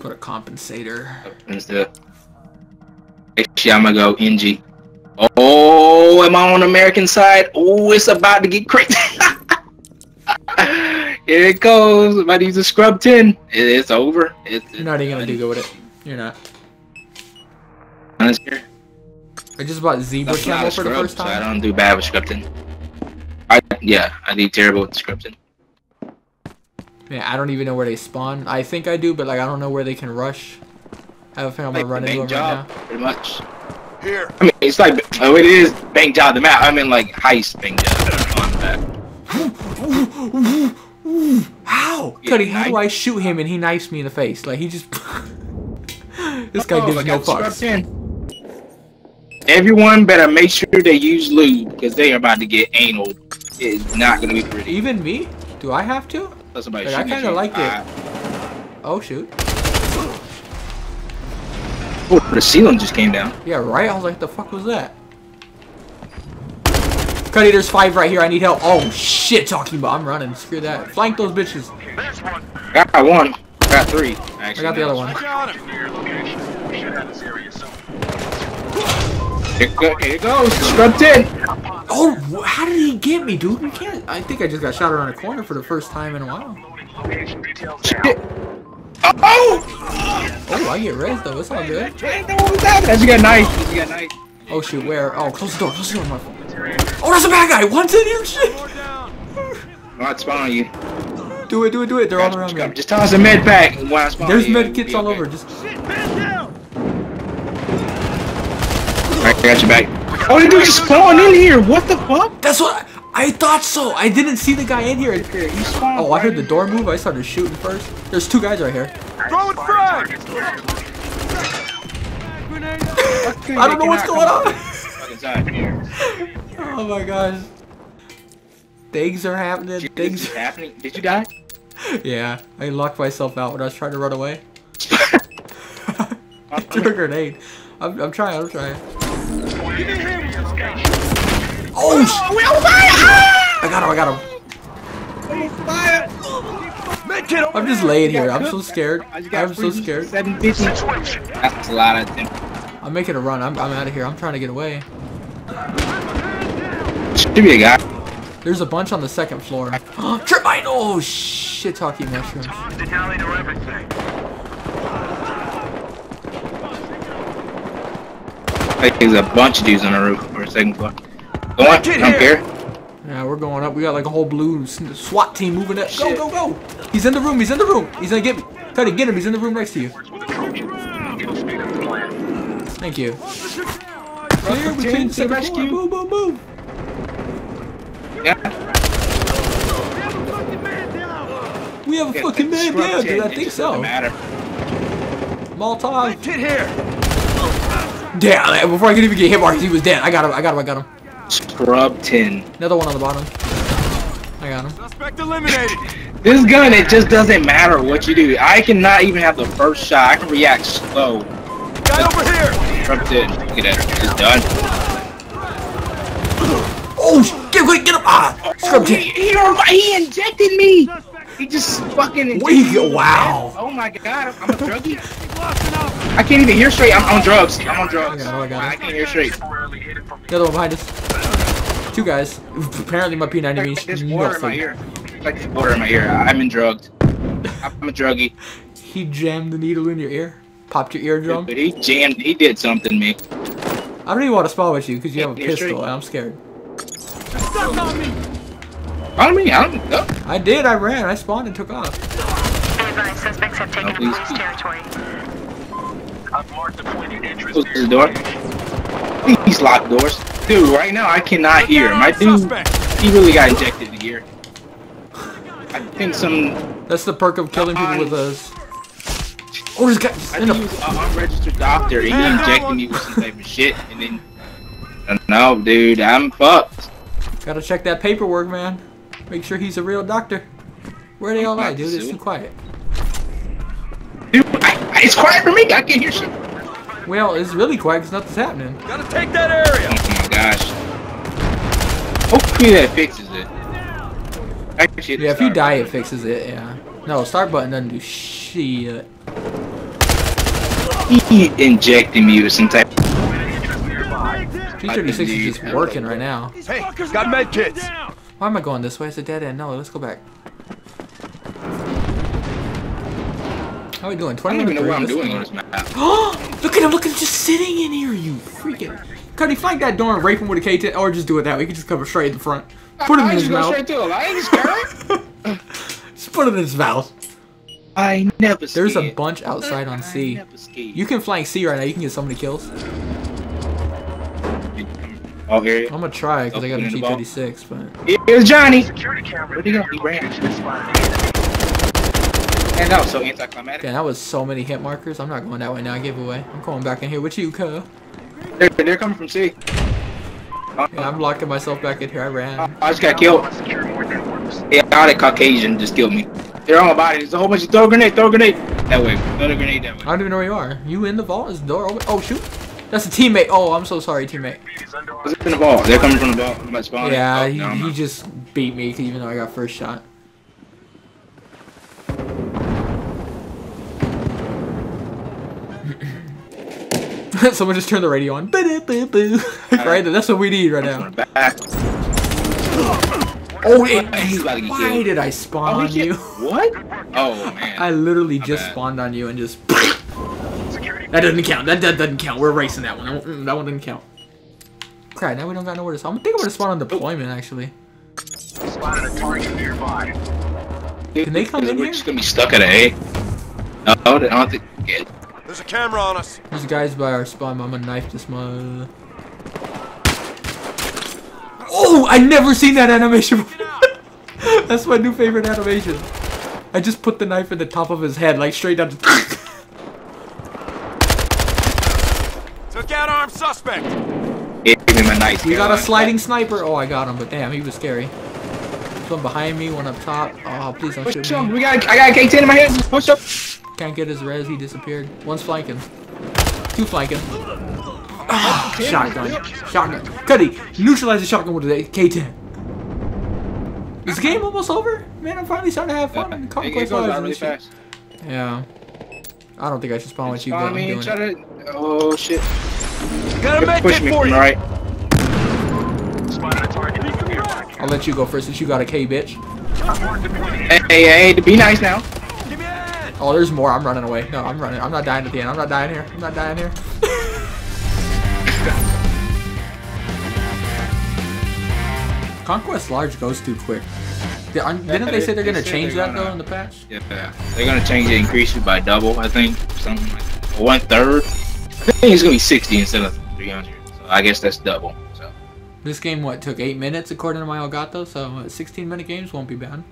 Put a compensator. Actually, I'm gonna go NG. Oh, am I on the American side? Oh, it's about to get crazy. Here it goes. If I use a scrub 10, it's over. It's, You're not even gonna do good with it. You're not. Honest here. I just bought zebra camo for the first so I don't do bad with scripting. I, yeah, I do terrible with scrub 10. Yeah, I don't even know where they spawn. I think I do, but like I don't know where they can rush. I have a feeling I'm Like gonna run into main them right job, now. pretty much. Here. I mean, it's like, oh, it is bank job the map. I mean, like heist bank job that are the map. How? Yeah, Cudi, how do. I shoot him and he knifes me in the face? Like he just. this guy Oh, gives I no got fucks. Everyone better make sure they use lube because they are about to get anal. It's not gonna be pretty. Even me? Do I have to? Let somebody Like, I shoot at kinda you. like it. Oh shoot. oh, the ceiling just came down. Yeah, right. I was like, the fuck was that? Cudi, there's five right here. I need help. Oh shit, talking about. I'm running. Screw that. Flank those bitches. There's one. Got one. Got three. Actually, I got the other one. I got him. Here, go, here it goes. Scrub 10. Oh, how did he get me, dude? You can't. I think I just got shot around a corner for the first time in a while. Shit. Oh! Oh, I get raised though. It's all good. I didn't know what was happening. As you got knife. As you got knife. Oh shoot, where? Oh, close the door. Close the door. My phone. Oh, there's a bad guy. One's in here. Shit. Not spawn on you. Do it. Do it. Do it. They're all around Just, me. just toss a med pack when I spawn There's med kits all over. Just. Alright, I got you back. Oh, they do just spawn in here. What the fuck? That's what I, I thought. So I didn't see the guy in here. You spawned Oh, I heard the door move. I started shooting first. There's two guys right here. Throwing frag. I don't know what's going on. Oh my gosh. Things are happening. Things. is happening. Did you die? Yeah, I locked myself out when I was trying to run away. Threw a grenade. I'm, I'm trying. I'm trying. Oh! sh- I got him. I got him. Med kit I'm just laying here. I'm so scared. I just got I'm so scared. That's a lot of them. I'm making a run. I'm, I'm out of here. I'm trying to get away. Should be a guy. There's a bunch on the second floor. Trip mine! Oh shit! Talking mushrooms. Did now they know everything. Like, there's a bunch of dudes on the roof or second floor. Go on. I Get don't here. care. Yeah, we're going up. We got like a whole blue SWAT team moving up. Go, go, go! He's in the room. He's in the room. He's gonna get me. Cudi, get him. He's in the room next to you. Thank you. Clear. We Ten cleaned to rescue. floor. Boom, boom, boom. Yeah. We have a Yeah, fucking man down, dude. I it think so. doesn't matter. Molotov. Kit here. Damn! Before I could even get hit marks, he was dead. I got him. I got him. I got him. Scrub 10. Another one on the bottom. I got him. Suspect eliminated. This gun, it just doesn't matter what you do. I cannot even have the first shot. I can react slow. Guy over here. Scrub 10. Look at that. It's done. Oh! Get quick! Get him! Ah! Scrub he, team. he, he injected me. He just fucking injected Wait, me. wow. Oh my god, I'm a druggie. I can't even hear straight. I'm on drugs. I'm on drugs. I got it, I got it. I can't hear straight. The other one behind us. Two guys. Apparently my P90 Like, means There's water in my ear. Like there's water in my ear. I'm in drugged. I'm a druggie. He jammed the needle in your ear. Popped your eardrum. But he jammed. He did something to me. I don't even want to spawn with you because you have a You're straight. pistol and I'm scared. I don't mean. I don't know. I did. I ran. I spawned and took off. Advised suspects have taken Oh, police territory. I've marked the point of interest. Close the door. These locked doors. Dude, right now I cannot hear. My dude, Suspect. he really got injected here. I think some. That's the perk of killing people with us. Oh, there's guys I think he a. was an unregistered doctor. He injected me with some type of shit, and then. I dude. I'm fucked. Gotta check that paperwork, man. Make sure he's a real doctor. Where are they all at, dude? It's soon. too quiet. Dude, I, I, it's quiet for me. I can't hear shit. Well, it's really quiet because nothing's happening. Gotta take that area. Oh my gosh. Hopefully that fixes it. Actually, Yeah, if you start die, it fixes it. Yeah. No, start button doesn't do shit. he injected me with some type. G36 is just working right now. Hey, got med kits. Why am I going this way? It's a dead end. No, let's go back. How are we doing? I don't even know what I'm doing on this map. look at him! Look at him just sitting in here, you freaking. Cudi, flank that door and rape him with a K10, or just do it that way. He can just cover straight in the front. Put it in I his just go mouth. straight to him. I ain't scared. Just put him in his mouth. I never There's a bunch outside on C. You can flank C right now. You can get so many kills. Oh, here. I'm gonna try because I got a Open the ball. G36, but Here's Johnny. Security camera. Where'd he go? He ran. And that was so anticlimactic. damn, that was so many hit markers. I'm not going that way now. I gave away. I'm going back in here with you, cuh. They're, they're coming from C. Uh, Yeah, I'm locking myself back in here. I ran. I just got killed. Secure more networks. Yeah, all that Caucasian just killed me. They're on my body. There's a whole bunch of throw a grenade, throw a grenade. That way. Throw the grenade that way. I don't even know where you are. You in the vault? Is the door open? Oh shoot! That's a teammate. Oh, I'm so sorry, teammate. Under in the ball? They're coming from the ball. I'm about to spawn. Yeah, Oh, he, no, he just beat me even though I got first shot. Someone just turned the radio on. Boo-doo-boo-boo. right, that's what we need right now. Oh, it, He's about to get why killed. did I spawn Oh, on you? What? Oh man. I literally My just bad. spawned on you and just. Security That doesn't count. That, that doesn't count. We're racing that one. That one- That one didn't count. Crap, now we don't got nowhere to spawn. I'm thinking we're to spawn on oh. deployment actually. spotted a target nearby. Can they come in We're here? just gonna be stuck at A. No, I don't think. Yeah. There's a camera on us. There's guys by our spawn. I'm gonna knife this mother. Oh, I never seen that animation. That's my new favorite animation. I just put the knife in the top of his head, like straight down. To Took out armed suspect. Give him a nice. we got a sliding sniper. Oh, I got him, but damn, he was scary. One behind me, one up top. Oh, please don't Push shoot him. me. We got. I got a K10 in my hand. Push up. Can't get his res. He disappeared. One's flanking. Two flanking. Ah, shotgun. Shotgun. Cudi, neutralize the shotgun with the K10. Is the game almost over? Man, I'm finally starting to have fun. in It, it Conquest goes Lives out and really fast. Yeah. I don't think I should spawn with you, but Spawn I'm me doing and it. Oh shit. Got a med Push kit me for you. the right. Spotted a target nearby. I'll let you go first since you got a K, bitch. Hey, hey, hey, be nice now. Give me a hand. Oh, there's more. I'm running away. No, I'm running. I'm not dying at the end. I'm not dying here. I'm not dying here. Conquest Large goes too quick. Didn't they say they're gonna said change that though gonna- in the patch? Yeah, they're gonna change it, increase it by double, I think, something like one third. I think it's gonna be sixty instead of three hundred. So I guess that's double. This game what took eight minutes according to my Elgato, so uh, 16 minute games won't be bad.